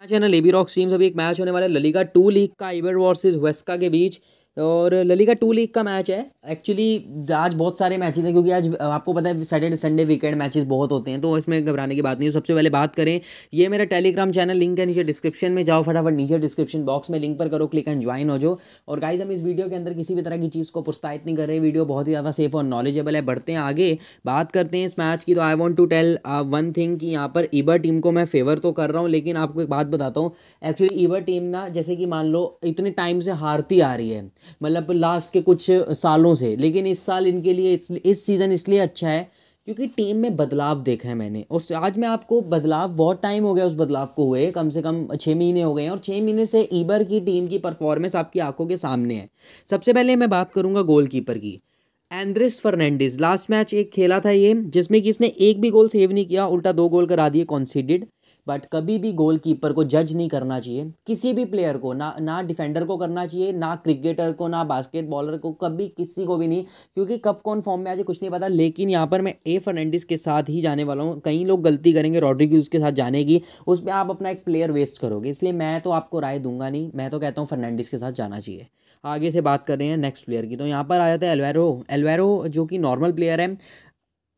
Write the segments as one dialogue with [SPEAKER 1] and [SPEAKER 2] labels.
[SPEAKER 1] Channel AB rock teams अभी एक match होने वाला है ललीगा टू लीग का इबर वर्सेस वेस्का के बीच। और ललिगा टू लीग का मैच है। एक्चुअली आज बहुत सारे मैचेस हैं, क्योंकि आज आपको पता है सैटरडे संडे वीकेंड मैचेस बहुत होते हैं तो इसमें घबराने की बात नहीं है। सबसे पहले बात करें, ये मेरा टेलीग्राम चैनल लिंक है नीचे डिस्क्रिप्शन में, जाओ फटाफट नीचे डिस्क्रिप्शन बॉक्स में लिंक पर करो क्लिक एंड ज्वाइन हो जाओ। और गाइज़ हम इस वीडियो के अंदर किसी भी तरह की चीज़ को प्रोत्साहित नहीं कर रहे वीडियो बहुत ही ज़्यादा सेफ़ और नॉलेजेबल है। बढ़ते हैं आगे, बात करते हैं इस मैच की तो I want to tell one thing कि यहाँ पर ईबर टीम को मैं फेवर तो कर रहा हूँ, लेकिन आपको एक बात बताता हूँ। एक्चुअली ईबर टीम ना, जैसे कि मान लो, इतने टाइम से हारती आ रही है। मतलब लास्ट के कुछ सालों से। लेकिन इस साल इनके लिए इस सीज़न इसलिए अच्छा है क्योंकि टीम में बदलाव देखा है मैंने। और आज मैं आपको बदलाव, बहुत टाइम हो गया उस बदलाव को हुए, कम से कम छः महीने हो गए हैं। और छः महीने से ईबर की टीम की परफॉर्मेंस आपकी आँखों के सामने है। सबसे पहले मैं बात करूँगा गोलकीपर की। एंड्रिस फर्नांडिस लास्ट मैच एक खेला था ये, जिसमें कि इसने एक भी गोल सेव नहीं किया, उल्टा दो गोल करा दिए कॉन्सीडेड बट कभी भी गोलकीपर को जज नहीं करना चाहिए। किसी भी प्लेयर को, ना ना डिफेंडर को करना चाहिए, ना क्रिकेटर को, ना बास्केट बॉलर को, कभी किसी को भी नहीं। क्योंकि कब कौन फॉर्म में आ जाए, कुछ नहीं पता। लेकिन यहाँ पर मैं ए फर्नांडिस के साथ ही जाने वाला हूँ। कई लोग गलती करेंगे रॉड्रिग्यूज के साथ जाने की उस पर आप अपना एक प्लेयर वेस्ट करोगे। इसलिए मैं तो आपको राय दूँगा नहीं। मैं तो कहता हूँ फर्नांडिस के साथ जाना चाहिए। आगे से बात कर रहे हैं नेक्स्ट प्लेयर की। तो यहाँ पर आ जाता है एलवेरो एलवेरो जो कि नॉर्मल प्लेयर है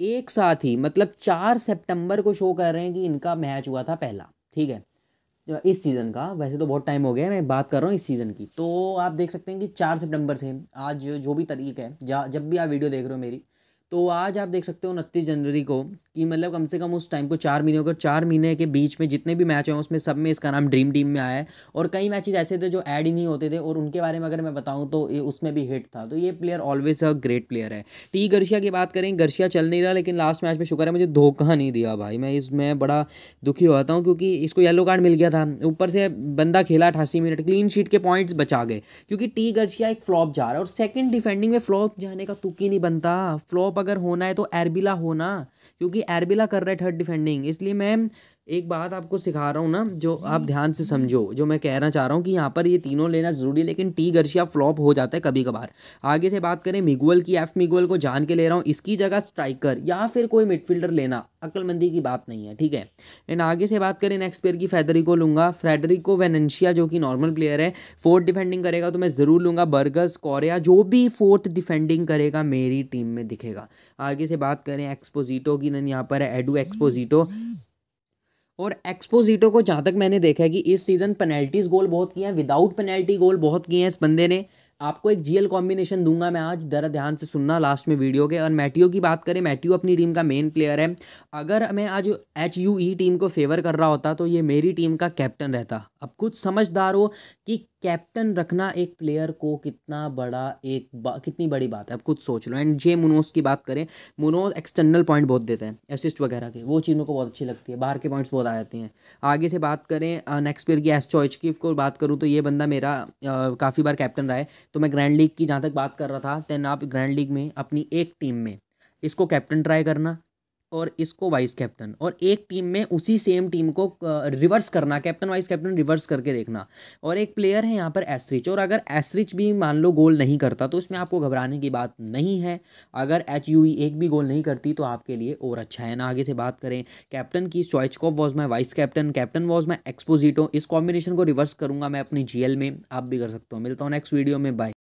[SPEAKER 1] एक साथ ही मतलब चार सितंबर को शो कर रहे हैं कि इनका मैच हुआ था पहला, ठीक है? इस सीज़न का, वैसे तो बहुत टाइम हो गया है, मैं बात कर रहा हूँ इस सीज़न की। तो आप देख सकते हैं कि चार सितंबर से, आज जो भी तारीख है जब भी आप वीडियो देख रहे हो मेरी तो आज आप देख सकते हो उनतीस जनवरी को कि मतलब कम से कम उस टाइम को चार महीने को चार महीने के बीच में जितने भी मैच हैं, उसमें सब में इसका नाम ड्रीम टीम में आया है और कई मैचेस ऐसे थे जो ऐड ही नहीं होते थे और उनके बारे में अगर मैं बताऊँ तो उसमें भी हिट था। तो ये player always a great player है। टी गर्शिया की बात करें गर्शिया चल नहीं रहा, लेकिन लास्ट मैच में शुक्र है मुझे धोखा नहीं दिया भाई। मैं इसमें बड़ा दुखी होता हूँ क्योंकि इसको येलो कार्ड मिल गया था। ऊपर से बंदा खेला अठासी मिनट क्लीन शीट के पॉइंट्स बचा गए। क्योंकि टी गर्शिया एक फ्लॉप जा रहा है और सेकेंड डिफेंडिंग में फ्लॉप जाने का तुक ही नहीं बनता? फ्लॉप अगर होना है तो एरबिला होना, क्योंकि एरबिला कर रहा है थर्ड डिफेंडिंग इसलिए मैं एक बात आपको सिखा रहा हूँ ना, जो आप ध्यान से समझो, जो मैं कहना चाह रहा हूँ कि यहाँ पर ये तीनों लेना ज़रूरी है, लेकिन टी गर्शिया फ्लॉप हो जाता है कभी कभार आगे से बात करें, मिगुअल की, एफ़ मिगुअल को जान के ले रहा हूँ, इसकी जगह स्ट्राइकर या फिर कोई मिडफील्डर लेना, अक्लमंदी की बात नहीं है, ठीक है? एंड आगे से बात करें नेक्स्ट प्लेयर की फेदरिको लूँगा फ्रेडरिको वेनेंशिया जो कि नॉर्मल प्लेयर है फोर्थ डिफेंडिंग करेगा तो मैं ज़रूर लूँगा, बर्गस, कोरिया, जो भी फोर्थ डिफेंडिंग करेगा, मेरी टीम में दिखेगा। आगे से बात करें एक्सपोजिटो की यहाँ पर है एडू एक्सपोजिटो और एक्सपोजिटो को जहाँ तक मैंने देखा है कि इस सीज़न पेनल्टीज गोल बहुत किए हैं विदाउट पेनल्टी गोल बहुत किए हैं इस बंदे ने। आपको एक जीएल कॉम्बिनेशन दूँगा मैं आज ज़रा ध्यान से सुनना लास्ट में वीडियो के। और मैटियो की बात करें मैटियो अपनी टीम का मेन प्लेयर है। अगर मैं आज एच यू ई टीम को फेवर कर रहा होता तो ये मेरी टीम का कैप्टन रहता। अब कुछ समझदार हो कि कैप्टन रखना एक प्लेयर को कितना बड़ा एक बा, कितनी बड़ी बात है। अब कुछ सोच लो। एंड जे मुनोस की बात करें मुनोस एक्सटर्नल पॉइंट बहुत देते हैं असिस्ट वगैरह के। वो चीज़ों को बहुत अच्छी लगती है बाहर के पॉइंट्स बहुत आ जाते हैं। आगे से बात करें नेक्स्ट प्लेयर की एस चॉइच की को बात करूँ तो ये बंदा मेरा काफ़ी बार कैप्टन रहा है। तो मैं ग्रैंड लीग की जहाँ तक बात कर रहा था देन आप ग्रैंड लीग में अपनी एक टीम में, इसको कैप्टन ट्राई करना और इसको वाइस कैप्टन और एक टीम में उसी सेम टीम को रिवर्स करना कैप्टन वाइस कैप्टन रिवर्स करके देखना। और एक प्लेयर है यहाँ पर एसरिच और अगर एसरिच भी मान लो गोल नहीं करता तो इसमें आपको घबराने की बात नहीं है। अगर एच यू एक भी गोल नहीं करती तो आपके लिए और अच्छा है। ना आगे से बात करें कैप्टन की Stoichkov was my vice captain captain was my Esposito इस कॉम्बिनेशन को रिवर्स करूँगा मैं अपनी जी में, आप भी कर सकता हूँ। मिलता हूँ नेक्स्ट वीडियो में बाय